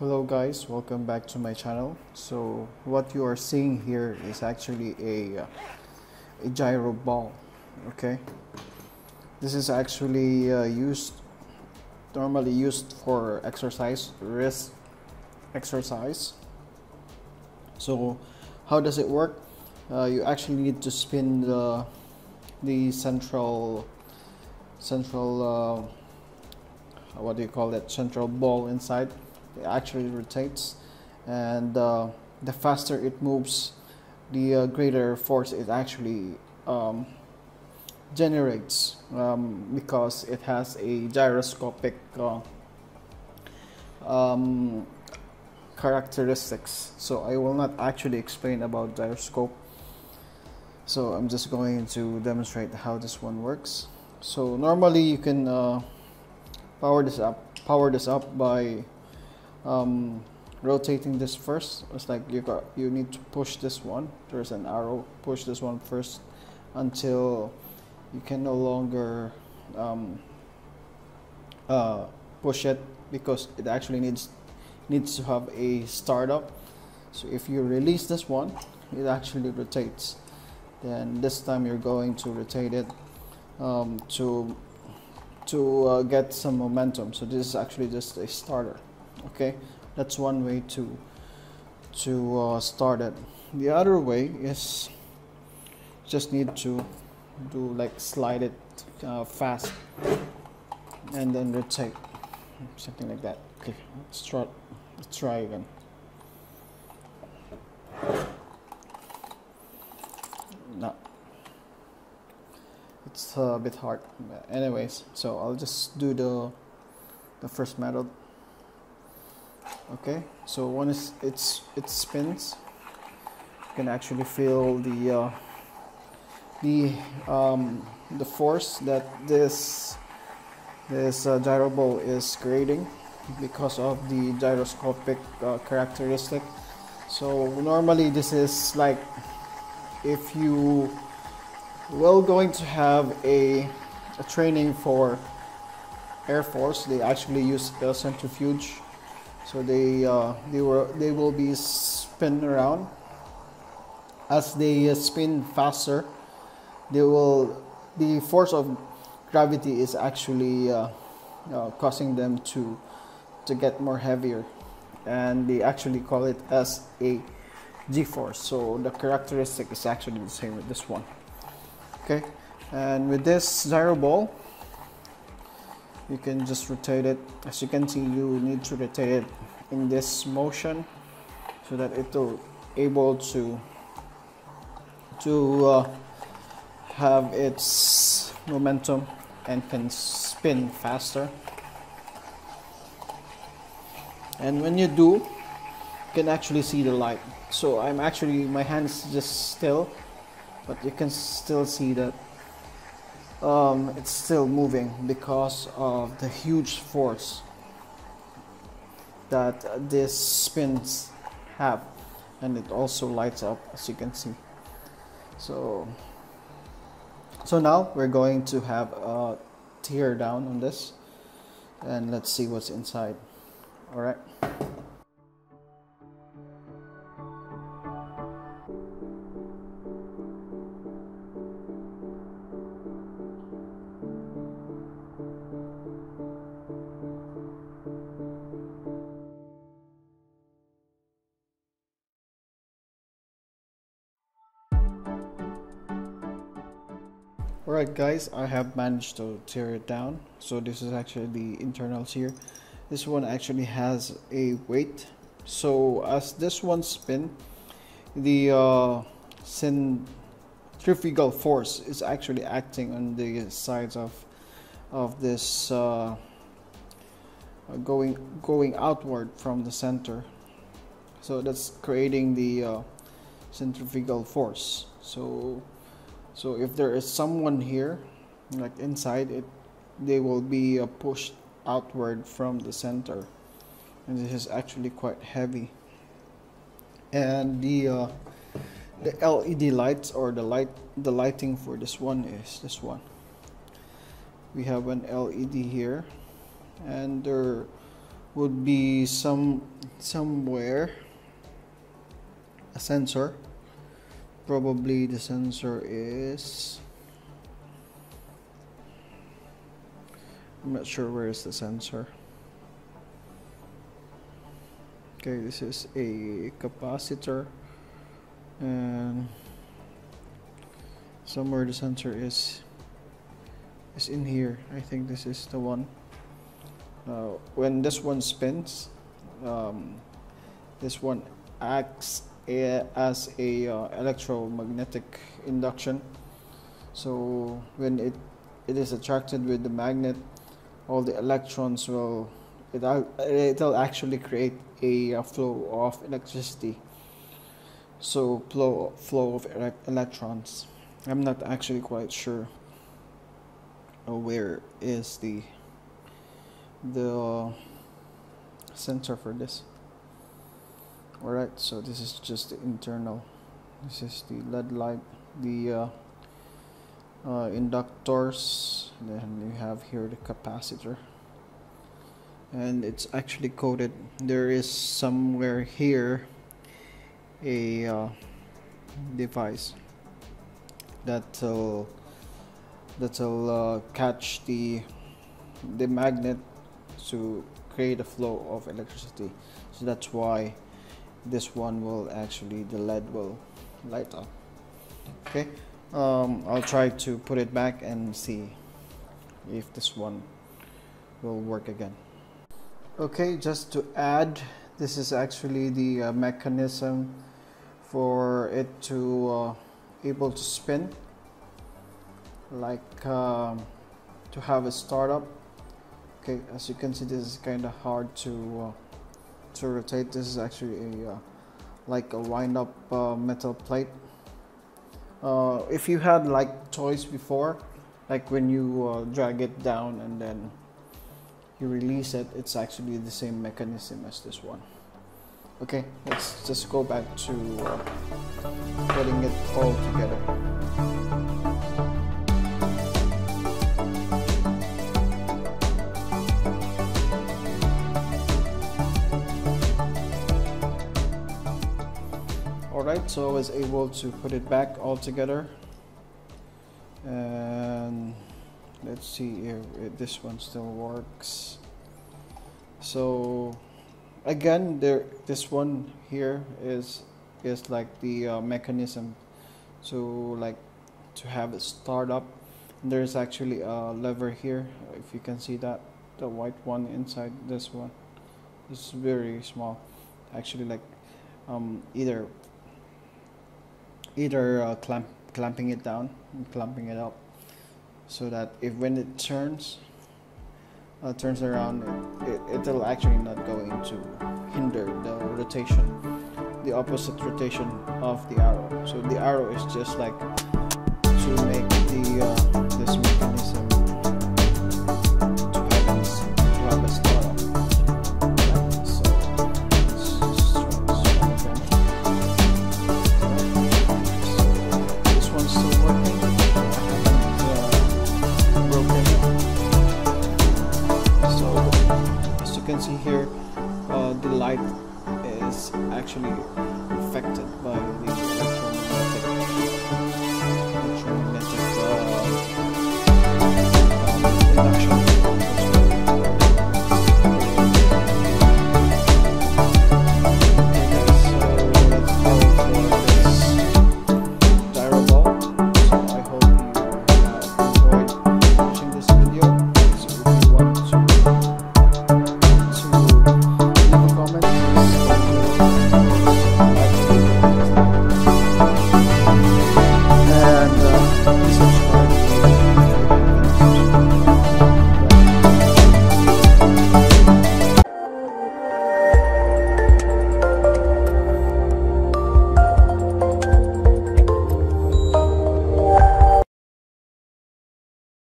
Hello guys, welcome back to my channel. So what you are seeing here is actually a, a gyro ball, okay? This is actually uh, used, normally used for exercise, wrist exercise. So how does it work? Uh, you actually need to spin the, the central, central, uh, what do you call that, central ball inside actually rotates and uh, the faster it moves the uh, greater force it actually um, generates um, because it has a gyroscopic uh, um, characteristics. So I will not actually explain about gyroscope. So I'm just going to demonstrate how this one works. So normally you can uh, power this up power this up by um, rotating this first. It's like you got you need to push this one. There's an arrow. Push this one first until you can no longer um, uh, push it because it actually needs needs to have a startup. So if you release this one it actually rotates. Then this time you're going to rotate it um, to to uh, get some momentum. So this is actually just a starter okay that's one way to to uh, start it. The other way is just need to do like slide it uh, fast and then rotate. Something like that. Okay let's try let's try again. No. It's a bit hard. Anyways so I'll just do the the first method okay so it's, it's it spins you can actually feel the uh, the um, the force that this this uh, gyro ball is creating because of the gyroscopic uh, characteristic. So normally this is like if you will going to have a, a training for air force they actually use a centrifuge so they uh, they were they will be spin around. As they spin faster they will the force of gravity is actually uh, uh, causing them to to get more heavier. And they actually call it as a g-force. So the characteristic is actually the same with this one. Okay? And with this gyro ball you can just rotate it. As you can see you need to rotate it in this motion so that it will able to to uh, have its momentum and can spin faster. And when you do you can actually see the light. So I'm actually my hands just still but you can still see that um, it's still moving because of the huge force that this spins have and it also lights up as you can see. So so now we're going to have a tear down on this and let's see what's inside. All right Alright guys, I have managed to tear it down. So this is actually the internals here. This one actually has a weight. So as this one spin, the uh, centrifugal force is actually acting on the sides of of this uh, going going outward from the center. So that's creating the uh, centrifugal force. So so if there is someone here like inside it they will be uh, pushed outward from the center. And this is actually quite heavy. And the uh, the LED lights or the light the lighting for this one is this one. We have an LED here. And there would be some somewhere a sensor probably the sensor is I'm not sure where is the sensor. Okay this is a capacitor and somewhere the sensor is is in here. I think this is the one. Uh, when this one spins um, this one acts as a uh, electromagnetic induction. So when it it is attracted with the magnet all the electrons will it, it'll actually create a, a flow of electricity. So flow flow of electrons. I'm not actually quite sure uh, where is the the uh, center for this alright so this is just the internal this is the LED light the uh, uh, inductors then you have here the capacitor. And it's actually coated there is somewhere here a uh, device that'll that'll uh, catch the the magnet to create a flow of electricity. So that's why this one will actually the LED will light up. Okay um, I'll try to put it back and see if this one will work again. Okay just to add this is actually the uh, mechanism for it to uh, able to spin. Like um, to have a startup. Okay as you can see this is kind of hard to uh, to rotate this is actually a uh, like a wind up uh, metal plate. Uh, if you had like toys before like when you uh, drag it down and then you release it it's actually the same mechanism as this one. Okay let's just go back to uh, putting it all together alright so I was able to put it back all together. And let's see if this one still works. So again there this one here is is like the uh, mechanism to like to have it start up. There's actually a lever here if you can see that the white one inside this one. Is very small. Actually like um, either either uh, clamp, clamping it down and clamping it up so that if when it turns uh, turns around it, it'll actually not going to hinder the rotation the opposite rotation of the arrow. So the arrow is just like to make the uh, this mechanism the light is actually affected by the